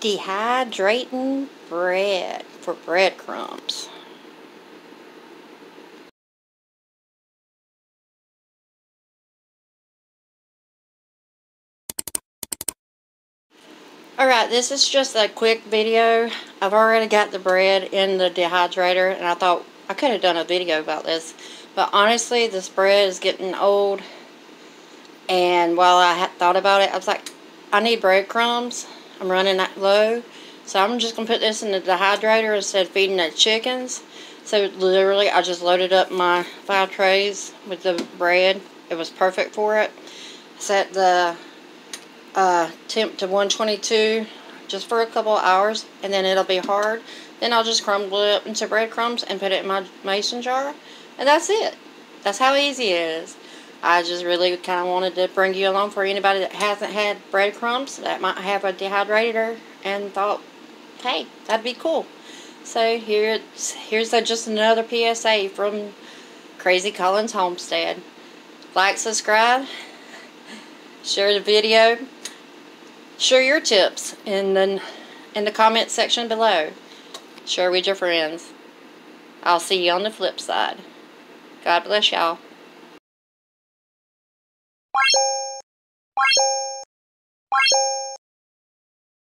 dehydrating bread for breadcrumbs. Alright, this is just a quick video. I've already got the bread in the dehydrator and I thought I could have done a video about this. But honestly, this bread is getting old. And while I had thought about it, I was like, I need breadcrumbs. I'm running that low. So I'm just going to put this in the dehydrator instead of feeding the chickens. So literally, I just loaded up my five trays with the bread. It was perfect for it. Set the uh, temp to 122 just for a couple hours and then it'll be hard. Then I'll just crumble it up into breadcrumbs and put it in my mason jar and that's it. That's how easy it is. I just really kind of wanted to bring you along for anybody that hasn't had breadcrumbs that might have a dehydrator and thought, hey, that'd be cool. So here's, here's a, just another PSA from Crazy Collins Homestead. Like, subscribe, share the video, Share your tips in the, in the comment section below. Share with your friends. I'll see you on the flip side. God bless y'all. you